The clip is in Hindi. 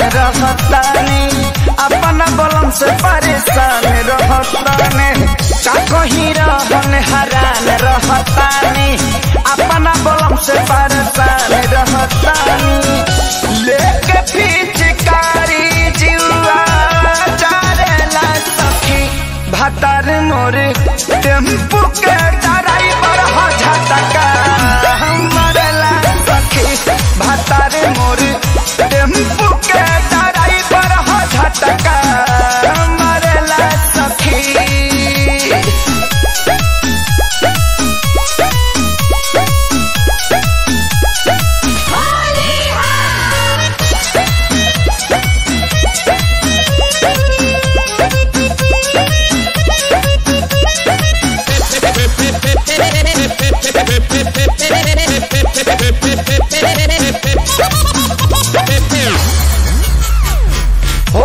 रहतानी। अपना बलम से परेशान रहतानी। का कहीं रहन हरान रहतानी। अपना बलम से परेशान रहतानी। लेके पिचकारी जुआ चारेला सखी, भातार मोरे टेंपू के हो